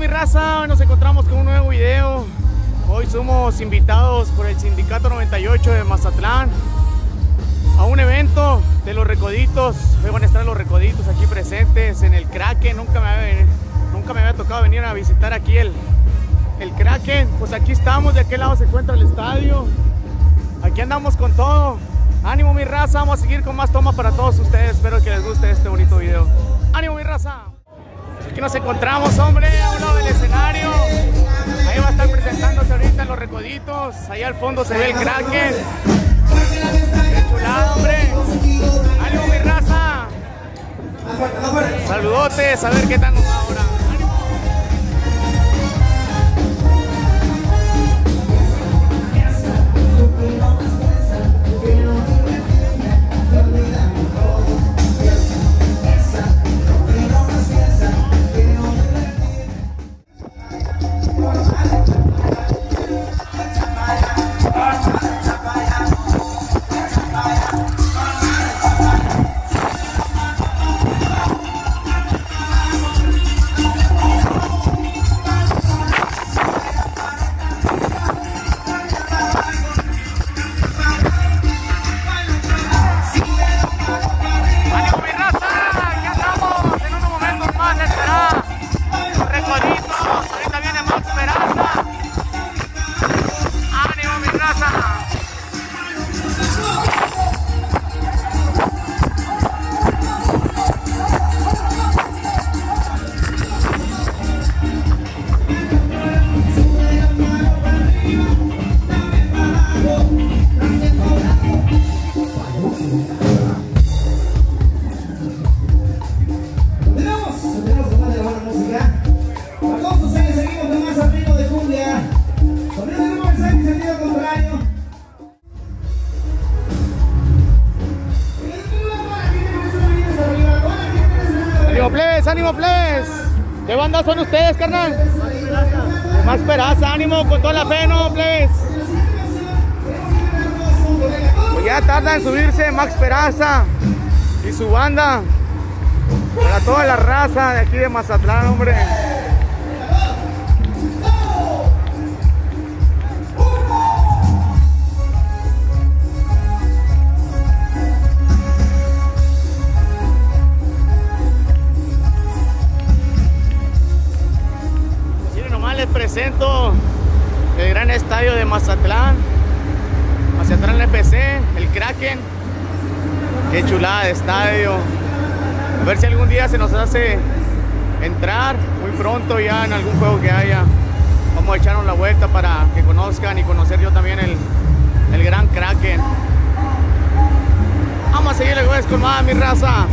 mi raza? Hoy nos encontramos con un nuevo video. Hoy somos invitados por el Sindicato 98 de Mazatlán a un evento de los recoditos. Hoy van a estar los recoditos aquí presentes en el Kraken. Nunca me había, nunca me había tocado venir a visitar aquí el, el Kraken. Pues aquí estamos, de aquel lado se encuentra el estadio. Aquí andamos con todo. Ánimo mi raza, vamos a seguir con más tomas para todos ustedes. Espero que les guste este bonito video. Ánimo mi raza. Aquí nos encontramos, hombre, a un del escenario. Ahí va a estar presentándose ahorita los recoditos. Ahí al fondo se ve el Kraken. Qué chulada, hombre. Ánimo mi raza. Saludotes, a ver qué tal nos va ahora. ¿Qué banda son ustedes, carnal? Max Peraza, ánimo con toda la fe, ¿no, plebes? Pues ya tarda en subirse Max Peraza y su banda. Para toda la raza de aquí de Mazatlán, hombre. Presento el gran estadio de Mazatlán. Mazatlán FC, el Kraken. Qué chulada estadio. A ver si algún día se nos hace entrar muy pronto ya en algún juego que haya. Vamos a echarnos la vuelta para que conozcan y conocer yo también el, el gran Kraken. Vamos a seguirle jueves con más mi raza.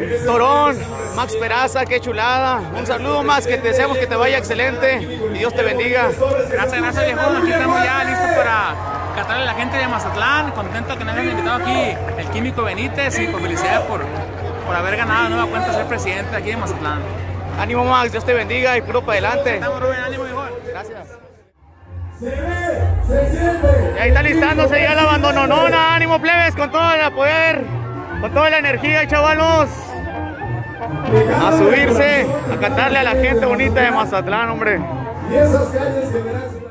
El Torón, Max Peraza, qué chulada. Un saludo más, que te deseamos que te vaya excelente y Dios te bendiga. Gracias, gracias viejo. Aquí estamos ya listos para cantarle a la gente de Mazatlán. Contento que nos hayan invitado aquí el Químico Benítez y con felicidades por, por haber ganado nueva cuenta ser presidente aquí de Mazatlán. Ánimo Max, Dios te bendiga y puro para adelante. Estamos Rubén, ánimo viejo. Gracias. Se ve, se siente. Y ahí está listándose ya la abandononona. Ánimo plebes con todo el poder, con toda la energía, chavalos. A subirse, a cantarle a la gente bonita de Mazatlán, hombre. Y esas calles que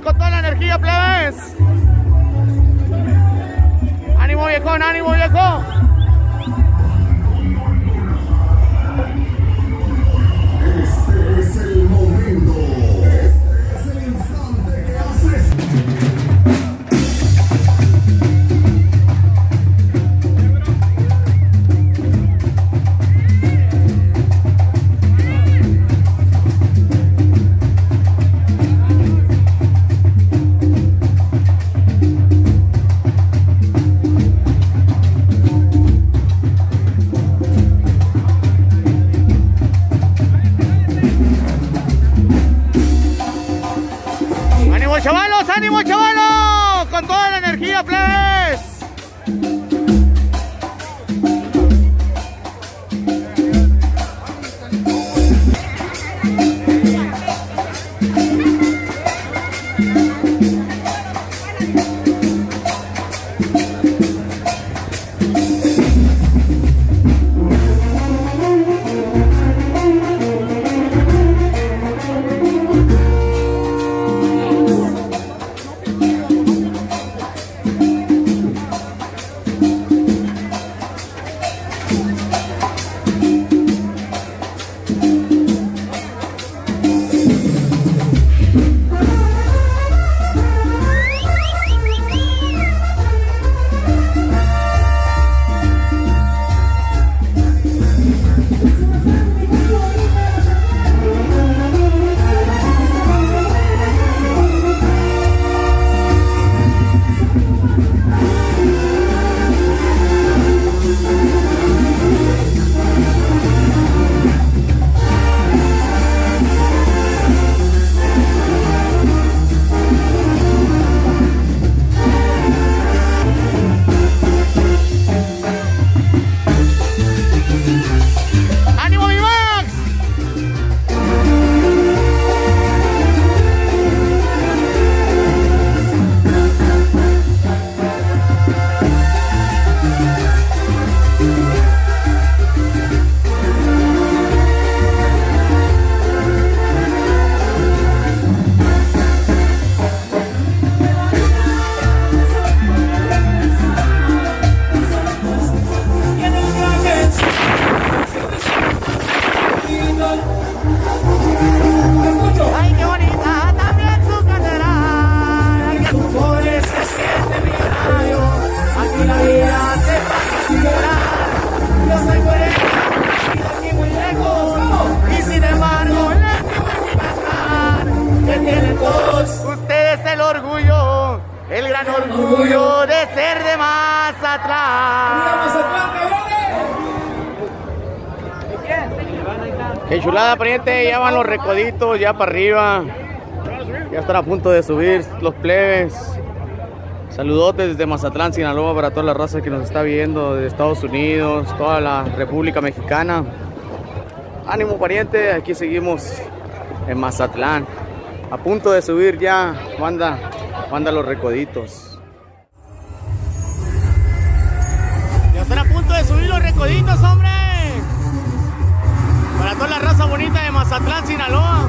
con toda la energía, plebes. Ánimo viejón, ánimo viejo. Música orgullo de ser de Mazatlán. Qué chulada, pariente, ya van los recoditos, ya para arriba. Ya están a punto de subir los plebes. Saludotes desde Mazatlán, Sinaloa, para toda la raza que nos está viendo, de Estados Unidos, toda la República Mexicana. Ánimo, pariente, aquí seguimos en Mazatlán. A punto de subir ya, manda, manda los recoditos. De subir los recoditos, hombre. Para toda la raza bonita de Mazatlán, Sinaloa.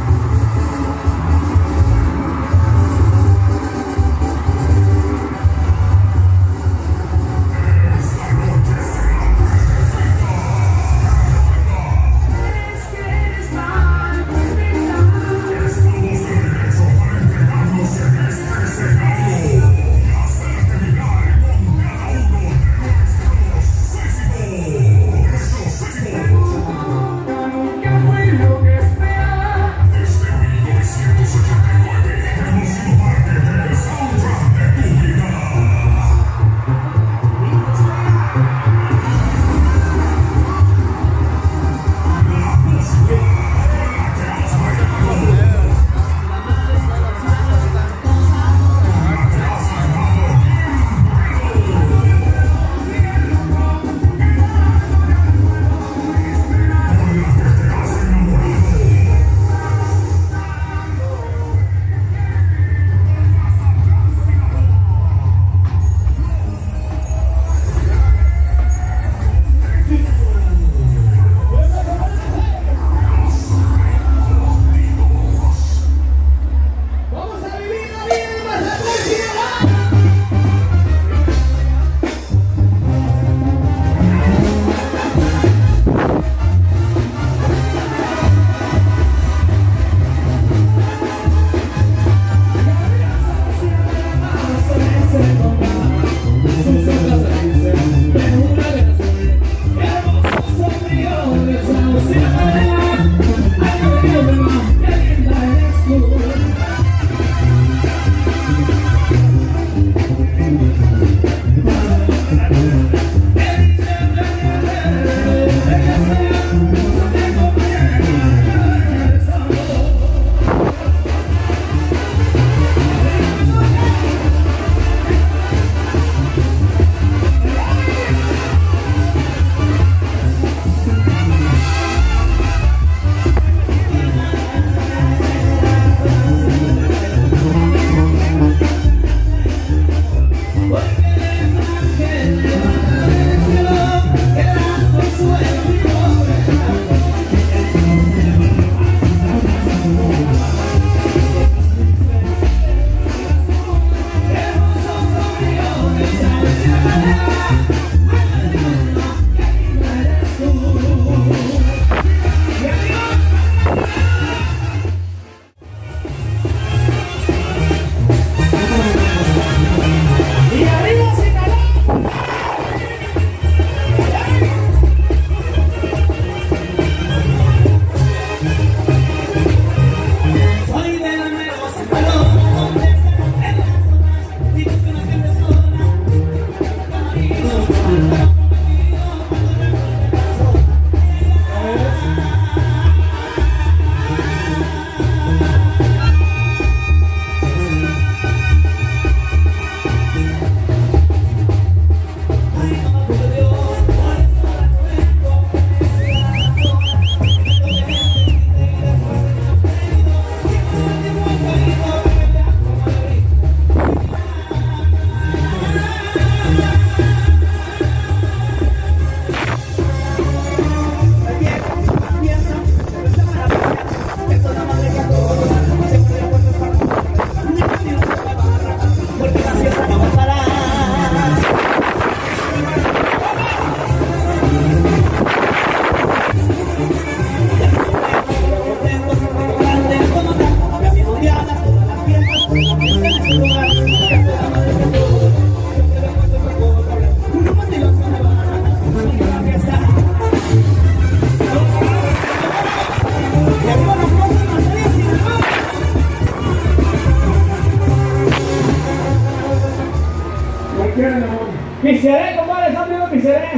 Compadre, ¿están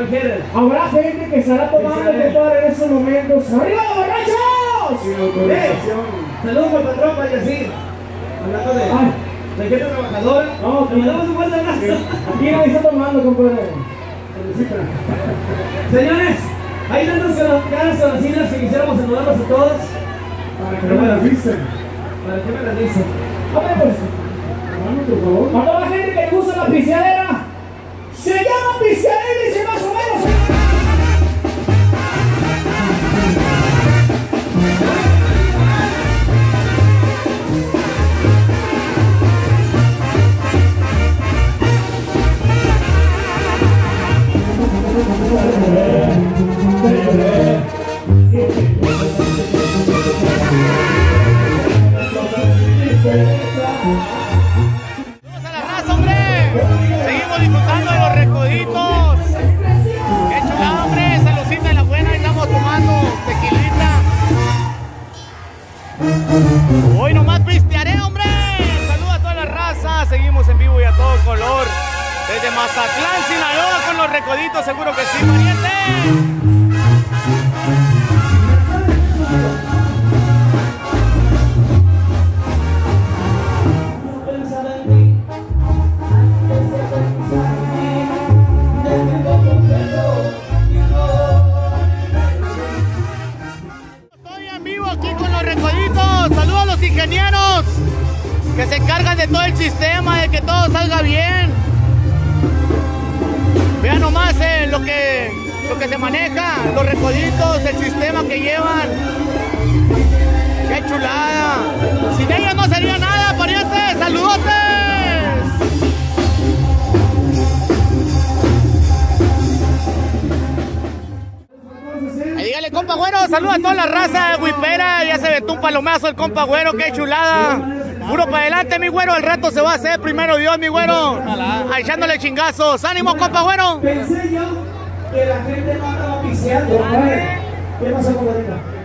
viendo Pisceré? Habrá gente que estará tomando compadre en esos momentos. ¡Arriba, borrachos! Eh, Saludos al patrón para decir. Hablando de, Ay. de gente trabajadora. No, Le damos un fuerte abrazo. Aquí nadie está tomando, compadre. Señores, hay tantas caras conocidas que quisiéramos saludarlos a todos. Para que no me las dicen. ¿Para qué me las dicen? Hombre, pues, por favor. Para toda la gente que le gusta la pisciadera, se llama pisciadera Mazatlán, Sinaloa, con los recoditos, seguro que sí, pariente. Ingenieros que se encargan de todo el sistema, de que todo salga bien. Lo que se maneja, los recoditos, el sistema que llevan. ¡Qué chulada! Sin ellos no sería nada, parientes. ¡Saludotes! Dígale, compa güero, saluda a toda la raza de Huipera. Ya se vetó un palomazo el compa güero, qué chulada. Puro para adelante, mi güero, el rato se va a hacer primero Dios, mi güero. Echándole chingazos. ¡Ánimo, compa güero! Que la gente no andaba piseando. ¿Qué pasó, compadrito?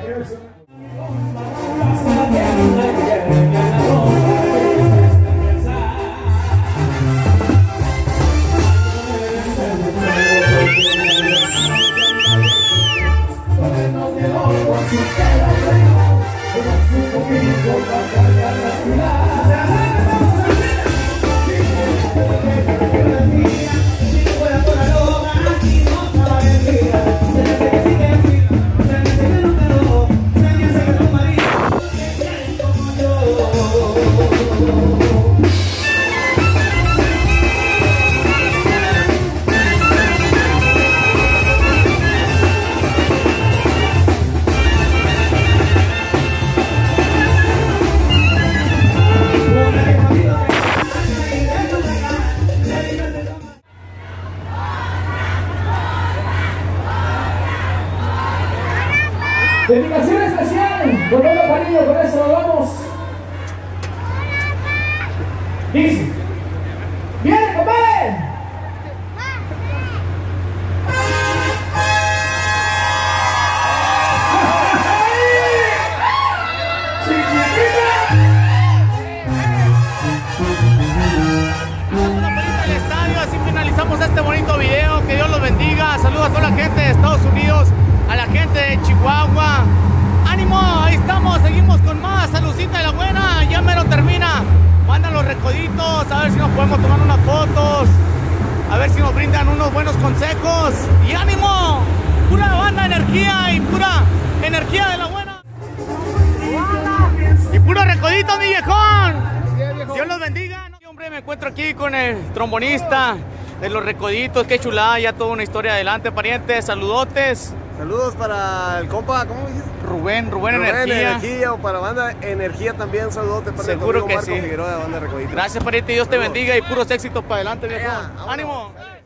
Encuentro aquí con el trombonista de los recoditos. Qué chulada, ya toda una historia adelante, parientes. Saludotes. Saludos para el compa, ¿cómo dices? Rubén, Rubén, Rubén, Energía. Energía o para banda Energía también, saludos para Seguro el que Marco sí. Figueroa de banda Recodito. Gracias, pariente. Dios te bendiga y puros éxitos para adelante, viejo. Ea, vámonos. ¡Ánimo!